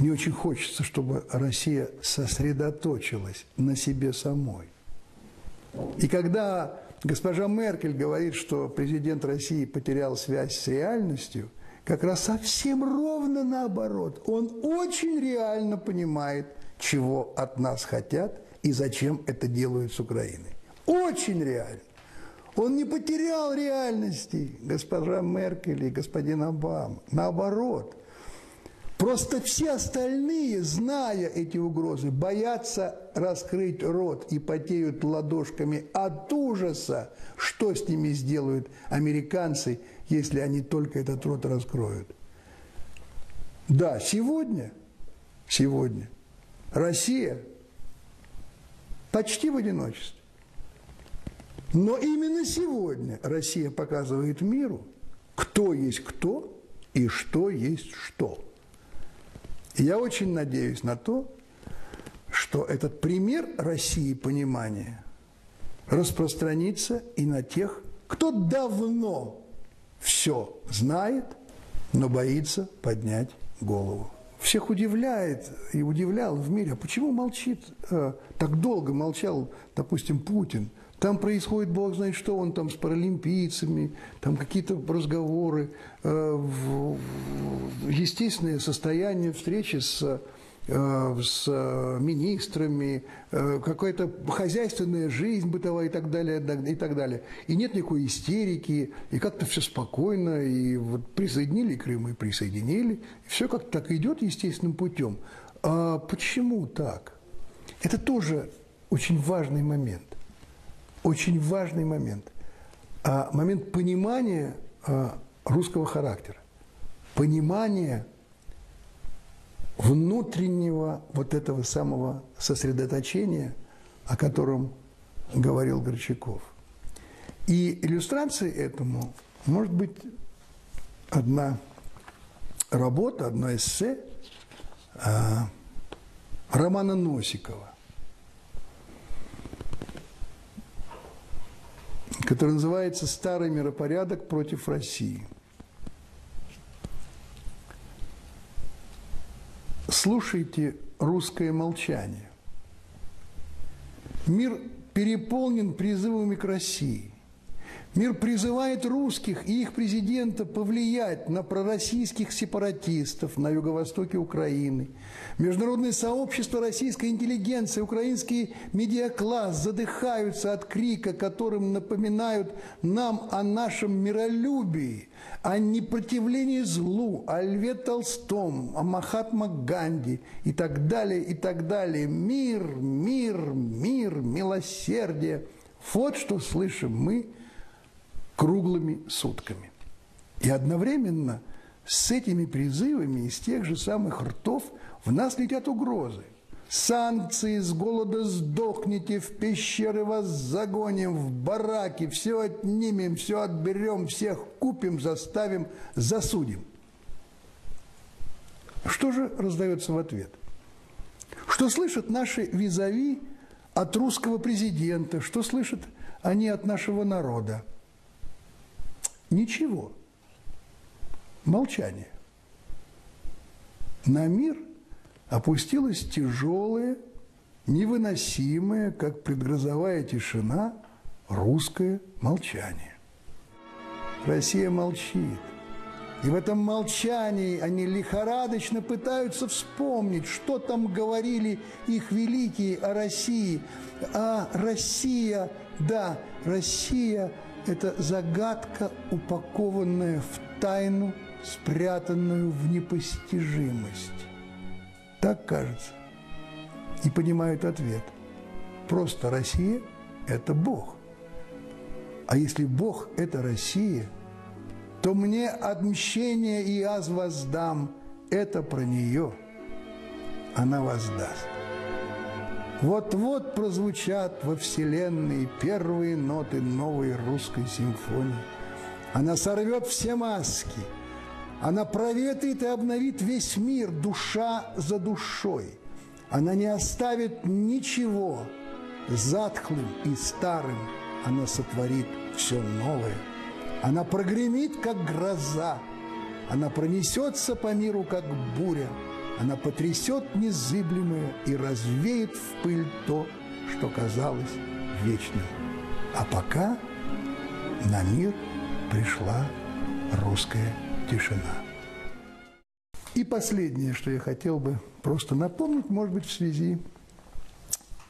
Мне очень хочется, чтобы Россия сосредоточилась на себе самой. И когда госпожа Меркель говорит, что президент России потерял связь с реальностью, как раз совсем ровно наоборот. Он очень реально понимает, чего от нас хотят и зачем это делают с Украиной. Очень реально. Он не потерял реальности, госпожа Меркель и господин Обама. Наоборот. Просто все остальные, зная эти угрозы, боятся раскрыть рот и потеют ладошками от ужаса, что с ними сделают американцы, если они только этот рот раскроют. Да, сегодня, сегодня Россия почти в одиночестве. Но именно сегодня Россия показывает миру, кто есть кто и что есть что. Я очень надеюсь на то, что этот пример России понимания распространится и на тех, кто давно все знает, но боится поднять голову. Всех удивляет и удивлял в мире, а почему молчит, э, так долго молчал, допустим, Путин – там происходит, бог знает что, он там с паралимпийцами, там какие-то разговоры, э, естественное состояние встречи с, э, с министрами, э, какая-то хозяйственная жизнь бытовая и так далее, и так далее. И нет никакой истерики, и как-то все спокойно, и вот присоединили Крым и присоединили. И все как-то так идет естественным путем. А почему так? Это тоже очень важный момент очень важный момент. А момент понимания а, русского характера, понимания внутреннего вот этого самого сосредоточения, о котором говорил Горчаков. И иллюстрацией этому может быть одна работа, одно эссе а, Романа Носикова который называется «Старый миропорядок против России». Слушайте русское молчание. Мир переполнен призывами к России. Мир призывает русских и их президента повлиять на пророссийских сепаратистов на юго-востоке Украины. Международное сообщество российской интеллигенции, украинский медиакласс задыхаются от крика, которым напоминают нам о нашем миролюбии, о непротивлении злу, о Льве Толстом, о Махатма Ганди и так далее, и так далее. Мир, мир, мир, милосердие. Вот что слышим мы – круглыми сутками. И одновременно с этими призывами из тех же самых ртов в нас летят угрозы. Санкции с голода сдохните, в пещеры вас загоним, в бараки, все отнимем, все отберем, всех купим, заставим, засудим. Что же раздается в ответ? Что слышат наши визави от русского президента, что слышат они от нашего народа? Ничего. Молчание. На мир опустилась тяжелая, невыносимая, как предгрозовая тишина, русское молчание. Россия молчит. И в этом молчании они лихорадочно пытаются вспомнить, что там говорили их великие о России. А Россия, да, Россия – это загадка, упакованная в тайну, спрятанную в непостижимость. Так кажется. И понимают ответ. Просто Россия – это Бог. А если Бог – это Россия, то мне отмщение и аз воздам – это про нее. Она воздаст. Вот-вот прозвучат во Вселенной первые ноты новой русской симфонии. Она сорвет все маски, она проветрит и обновит весь мир, душа за душой. Она не оставит ничего затхлым и старым, она сотворит все новое. Она прогремит, как гроза, она пронесется по миру, как буря – она потрясет незыблемое и развеет в пыль то, что казалось вечным. А пока на мир пришла русская тишина. И последнее, что я хотел бы просто напомнить, может быть, в связи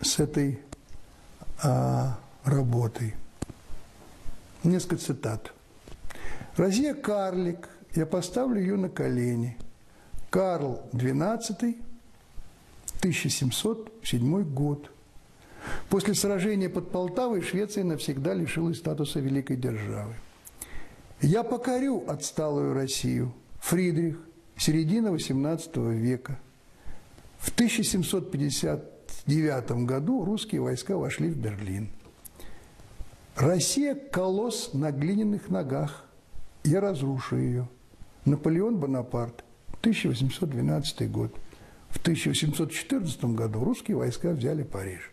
с этой а, работой. Несколько цитат. «Россия – карлик, я поставлю ее на колени. Карл XII, 1707 год. После сражения под Полтавой Швеция навсегда лишилась статуса великой державы. Я покорю отсталую Россию. Фридрих, середина XVIII века. В 1759 году русские войска вошли в Берлин. Россия – колосс на глиняных ногах. Я разрушу ее. Наполеон Бонапарт, 1812 год. В 1814 году русские войска взяли Париж.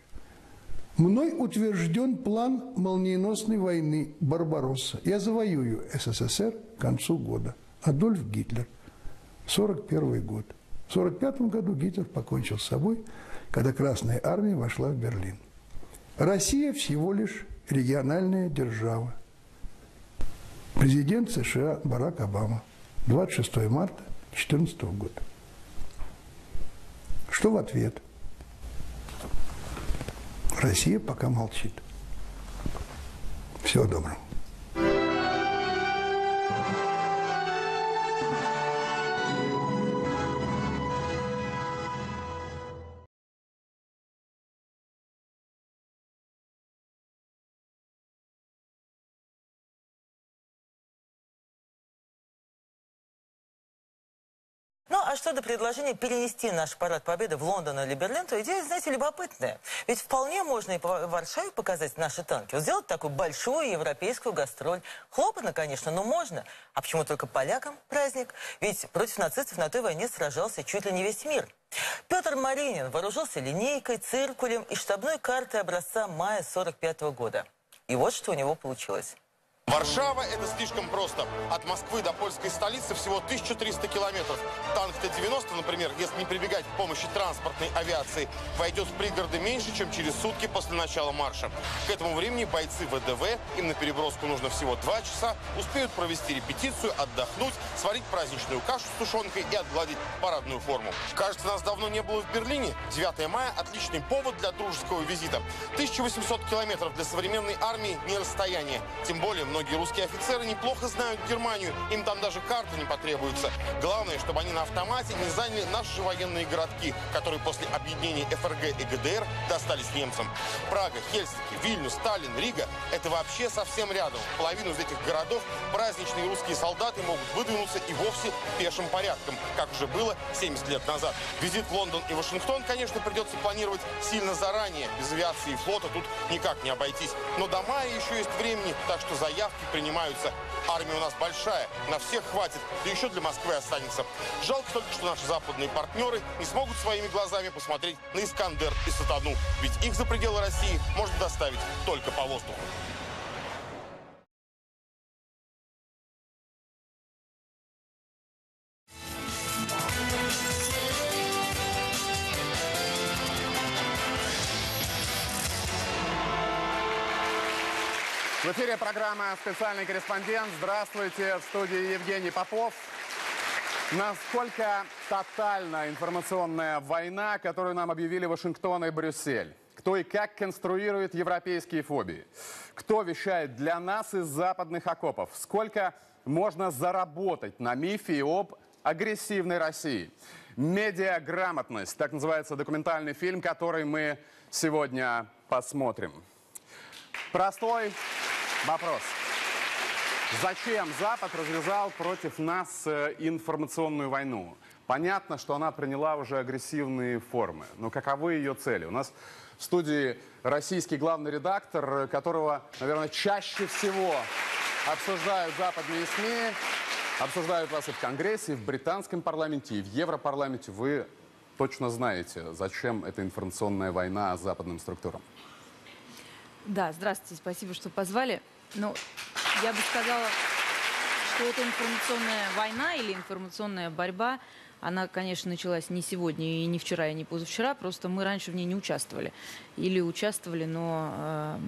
Мной утвержден план молниеносной войны Барбаросса. Я завоюю СССР к концу года. Адольф Гитлер, 41 год. В 1945 году Гитлер покончил с собой, когда Красная Армия вошла в Берлин. Россия всего лишь региональная держава. Президент США Барак Обама. 26 марта 2014 года. Что в ответ? Россия пока молчит. Всего доброго. Ну, а что до предложения перенести наш парад Победы в Лондон или Берлин, то идея, знаете, любопытная. Ведь вполне можно и по Варшаве показать наши танки. Вот сделать такую большую европейскую гастроль. Хлопотно, конечно, но можно. А почему только полякам праздник? Ведь против нацистов на той войне сражался чуть ли не весь мир. Петр Маринин вооружился линейкой, циркулем и штабной картой образца мая 45 -го года. И вот что у него получилось. Варшава – это слишком просто. От Москвы до польской столицы всего 1300 километров. Танк Т-90, например, если не прибегать к помощи транспортной авиации, войдет в пригороды меньше, чем через сутки после начала марша. К этому времени бойцы ВДВ, им на переброску нужно всего два часа, успеют провести репетицию, отдохнуть, сварить праздничную кашу с тушенкой и отгладить парадную форму. Кажется, нас давно не было в Берлине. 9 мая – отличный повод для дружеского визита. 1800 километров для современной армии – не расстояние. Тем более, Многие русские офицеры неплохо знают Германию, им там даже карты не потребуется. Главное, чтобы они на автомате не заняли наши военные городки, которые после объединения ФРГ и ГДР достались немцам. Прага, Хельсинки, Вильнюс, Сталин, Рига – это вообще совсем рядом. Половину из этих городов праздничные русские солдаты могут выдвинуться и вовсе пешим порядком, как уже было 70 лет назад. Визит в Лондон и Вашингтон, конечно, придется планировать сильно заранее. Без авиации и флота тут никак не обойтись. Но до мая еще есть времени, так что заявки заявки принимаются. Армия у нас большая, на всех хватит, да еще для Москвы останется. Жалко только, что наши западные партнеры не смогут своими глазами посмотреть на Искандер и Сатану, ведь их за пределы России можно доставить только по воздуху. В эфире программа «Специальный корреспондент». Здравствуйте, в студии Евгений Попов. Насколько тотальна информационная война, которую нам объявили Вашингтон и Брюссель? Кто и как конструирует европейские фобии? Кто вещает для нас из западных окопов? Сколько можно заработать на мифе об агрессивной России? Медиаграмотность, так называется документальный фильм, который мы сегодня посмотрим. Простой Вопрос. Зачем Запад развязал против нас э, информационную войну? Понятно, что она приняла уже агрессивные формы. Но каковы ее цели? У нас в студии российский главный редактор, которого, наверное, чаще всего обсуждают западные СМИ, обсуждают вас и в Конгрессе, и в британском парламенте, и в Европарламенте. Вы точно знаете, зачем эта информационная война западным структурам. Да, здравствуйте, спасибо, что позвали. Ну, я бы сказала, что это информационная война или информационная борьба она, конечно, началась не сегодня и не вчера, и не позавчера, просто мы раньше в ней не участвовали. Или участвовали, но э,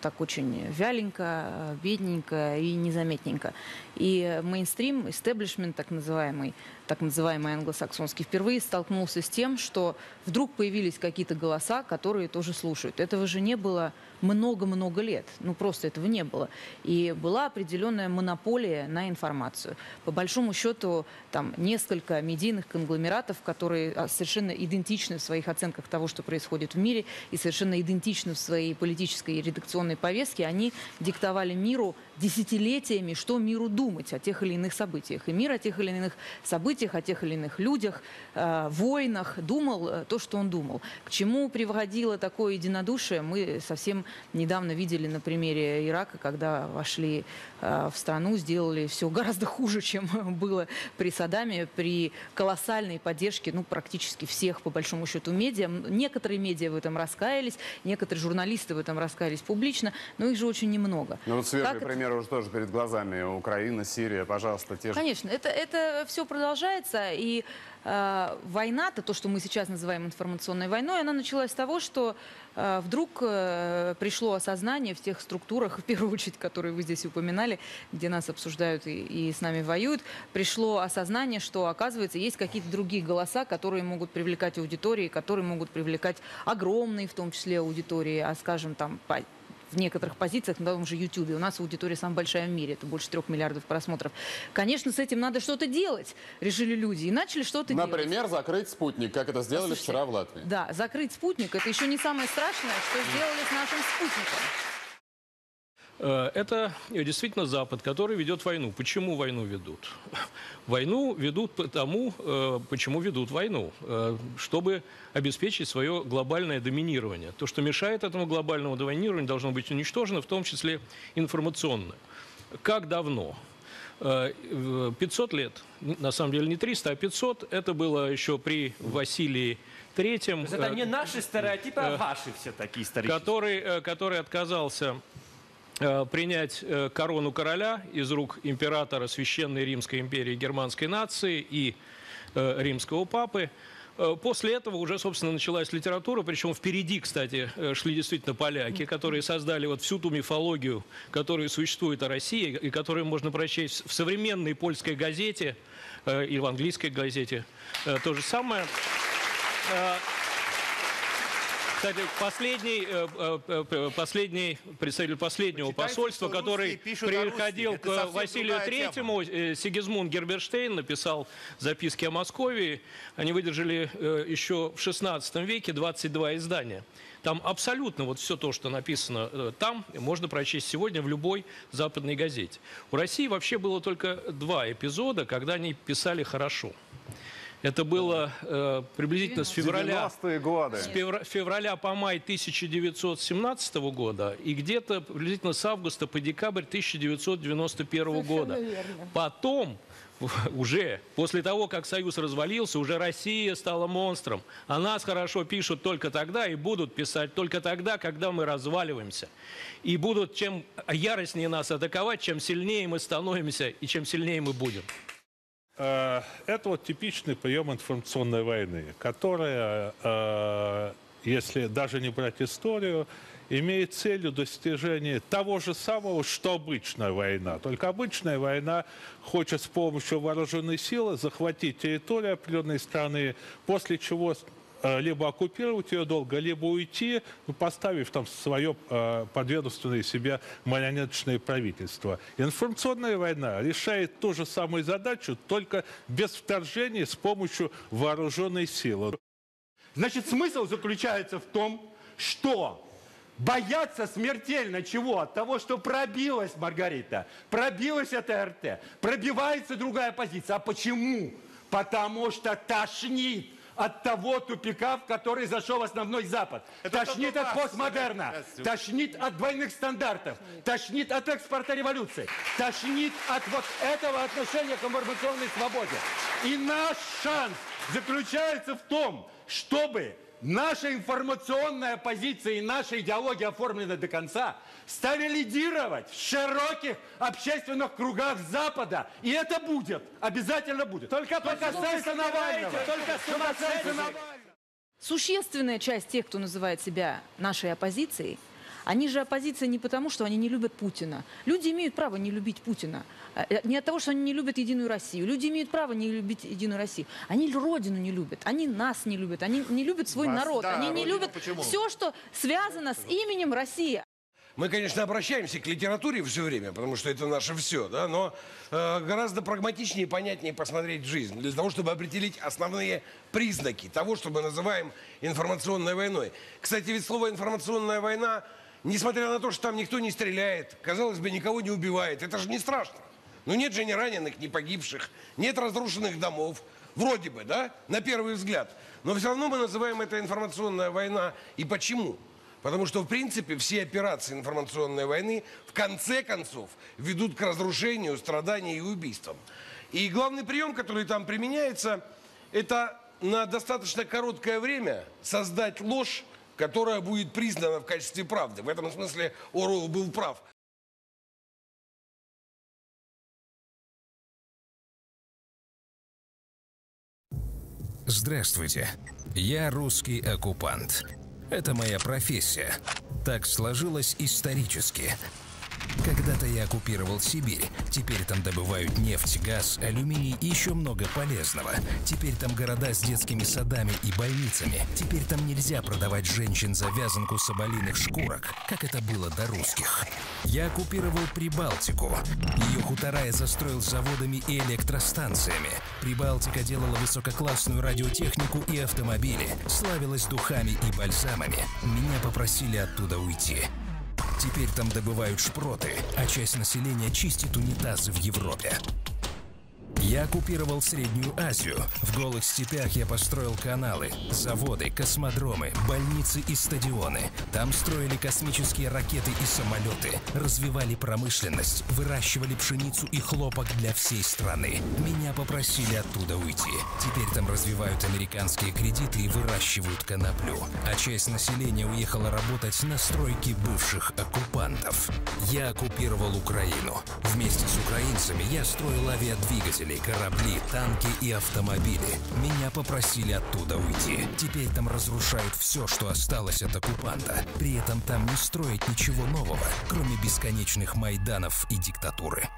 так очень вяленько, э, бедненько и незаметненько. И мейнстрим, истеблишмент так называемый, так называемый англосаксонский, впервые столкнулся с тем, что вдруг появились какие-то голоса, которые тоже слушают. Этого же не было много-много лет. Ну, просто этого не было. И была определенная монополия на информацию. По большому счету, там несколько медийных конгломератов, которые а, совершенно идентичны в своих оценках того, что происходит в мире, и совершенно идентичны в своей политической и редакционной повестке, они диктовали миру десятилетиями, что миру думать о тех или иных событиях. И мир о тех или иных событиях, о тех или иных людях, э, войнах думал э, то, что он думал. К чему приводило такое единодушие, мы совсем недавно видели на примере Ирака, когда вошли э, в страну, сделали все гораздо хуже, чем было при Саддаме, при колоссальной поддержке ну, практически всех, по большому счету, медиа. Некоторые медиа в этом раскаялись, некоторые журналисты в этом раскаялись публично, но их же очень немного. Ну вот свежий как пример это... уже тоже перед глазами. Украина, Сирия, пожалуйста, те же... Конечно, это, это все продолжается, и э, война-то, то, что мы сейчас называем информационной войной, она началась с того, что э, вдруг э, пришло осознание в тех структурах, в первую очередь, которые вы здесь упоминали, где нас обсуждают и, и с нами воюют, пришло осознание, что, оказывается, есть какие-то другие голоса, которые могут привлекать аудитории, которые могут привлекать огромные, в том числе, аудитории, а, скажем, там, в некоторых позициях на том же YouTube. У нас аудитория самая большая в мире, это больше трех миллиардов просмотров. Конечно, с этим надо что-то делать, решили люди, и начали что-то делать. Например, закрыть спутник, как это сделали Слушайте, вчера в Латвии. Да, закрыть спутник, это еще не самое страшное, что сделали с нашим спутником. Э, это действительно Запад, который ведет войну. Почему войну ведут? Войну ведут потому, э, почему ведут войну, э, чтобы обеспечить свое глобальное доминирование. То, что мешает этому глобальному доминированию, должно быть уничтожено, в том числе информационно. Как давно? 500 лет, на самом деле не 300, а 500, это было еще при Василии Третьем. Это не наши стереотипы, а ваши все такие исторические. Который, который отказался Э, принять э, корону короля из рук императора Священной Римской империи германской нации и э, римского папы. После этого уже, собственно, началась литература, причем впереди, кстати, шли действительно поляки, которые создали вот всю ту мифологию, которая существует о России и которую можно прочесть в современной польской газете и в английской газете. То же самое. Кстати, последний, э, э, э, последний представитель последнего Почитайте, посольства, который приходил к Василию Третьему, Сигизмунд Герберштейн, написал записки о Москве. Они выдержали еще в 16 веке 22 издания. Там абсолютно вот все то, что написано там, можно прочесть сегодня в любой западной газете. У России вообще было только два эпизода, когда они писали хорошо. Это было э, приблизительно с февраля, годы. с февраля по май 1917 года и где-то приблизительно с августа по декабрь 1991 Совершенно года. Верно. Потом уже после того, как Союз развалился, уже Россия стала монстром. О нас хорошо пишут только тогда и будут писать только тогда, когда мы разваливаемся. И будут чем яростнее нас атаковать, чем сильнее мы становимся и чем сильнее мы будем. Э, это вот типичный прием информационной войны, которая, э, если даже не брать историю, имеет целью достижения того же самого, что обычная война. Только обычная война хочет с помощью вооруженной силы захватить территорию определенной страны, после чего либо оккупировать ее долго, либо уйти, поставив там свое э, подведомственное себе марионеточное правительство. Информационная война решает ту же самую задачу, только без вторжения с помощью вооруженной силы. Значит, смысл заключается в том, что Бояться смертельно чего? От того, что пробилась Маргарита, пробилась эта РТ, пробивается другая позиция. А почему? Потому что тошнит от того тупика, в который зашел основной Запад. Это тошнит от постмодерна, тошнит от двойных стандартов, тошнит от экспорта революции, тошнит от вот этого отношения к информационной свободе. И наш шанс заключается в том, чтобы наша информационная позиция и наша идеология оформлена до конца, стали лидировать в широких общественных кругах Запада. И это будет, обязательно будет. Только что касается Навального. Только что касается Навального. Существенная часть тех, кто называет себя нашей оппозицией, они же оппозиция не потому, что они не любят Путина. Люди имеют право не любить Путина. Э, э, не от того, что они не любят Единую Россию. Люди имеют право не любить Единую Россию. Они Родину не любят, они нас не любят, они не любят свой Вас, народ, да, они не любят почему? все, что связано с именем России. Мы, конечно, обращаемся к литературе все время, потому что это наше все, да, но э, гораздо прагматичнее и понятнее посмотреть жизнь, для того, чтобы определить основные признаки того, что мы называем информационной войной. Кстати, ведь слово «информационная война» Несмотря на то, что там никто не стреляет, казалось бы, никого не убивает. Это же не страшно. Но нет же ни раненых, ни погибших, нет разрушенных домов. Вроде бы, да, на первый взгляд. Но все равно мы называем это информационная война. И почему? Потому что, в принципе, все операции информационной войны в конце концов ведут к разрушению, страданию и убийствам. И главный прием, который там применяется, это на достаточно короткое время создать ложь, которая будет признана в качестве правды. В этом смысле Оруэлл был прав. Здравствуйте. Я русский оккупант. Это моя профессия. Так сложилось исторически. Когда-то я оккупировал Сибирь. Теперь там добывают нефть, газ, алюминий и еще много полезного. Теперь там города с детскими садами и больницами. Теперь там нельзя продавать женщин за вязанку соболиных шкурок, как это было до русских. Я оккупировал Прибалтику. Ее хутора я застроил заводами и электростанциями. Прибалтика делала высококлассную радиотехнику и автомобили, славилась духами и бальзамами. Меня попросили оттуда уйти. Теперь там добывают шпроты, а часть населения чистит унитазы в Европе. Я оккупировал Среднюю Азию. В голых степях я построил каналы, заводы, космодромы, больницы и стадионы. Там строили космические ракеты и самолеты, развивали промышленность, выращивали пшеницу и хлопок для всей страны. Меня попросили оттуда уйти. Теперь там развивают американские кредиты и выращивают коноплю. А часть населения уехала работать на стройки бывших оккупантов. Я оккупировал Украину. Вместе с украинцами я строил авиадвигатели, корабли, танки и автомобили. Меня попросили оттуда уйти. Теперь там разрушают все, что осталось от оккупанта. При этом там не строить ничего нового, кроме бесконечных майданов и диктатуры.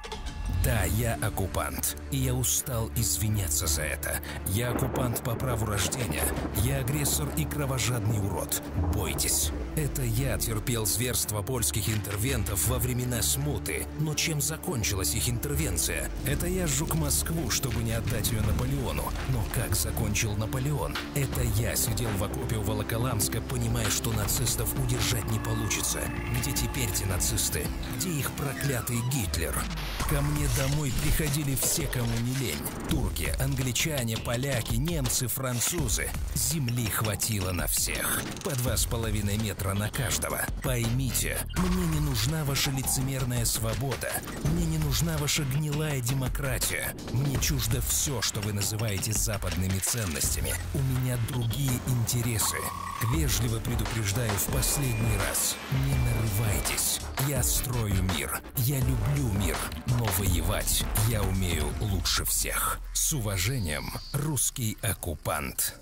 Да, я оккупант, и я устал извиняться за это. Я оккупант по праву рождения. Я агрессор и кровожадный урод. Бойтесь. Это я терпел зверство польских интервентов во времена смуты. Но чем закончилась их интервенция? Это я сжег Москву, чтобы не отдать ее Наполеону. Но как закончил Наполеон? Это я сидел в окопе у Волоколамска, понимая, что нацистов удержать не получится. Где теперь те нацисты? Где их проклятый Гитлер? Ко мне домой приходили все, кому не лень. Турки, англичане, поляки, немцы, французы. Земли хватило на всех. По два с половиной метра на каждого. Поймите, мне не нужна ваша лицемерная свобода. Мне не нужна ваша гнилая демократия. Мне чуждо все, что вы называете западными ценностями. У меня другие интересы. Вежливо предупреждаю в последний раз. Не нарывайтесь. Я строю мир. Я люблю мир. Но воевать я умею лучше всех. С уважением, русский оккупант.